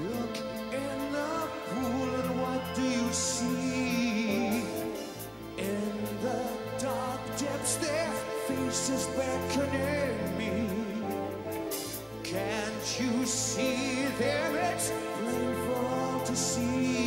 Look in the pool and what do you see? In the dark depths their faces beckoning me Can't you see them? It's plain for all to see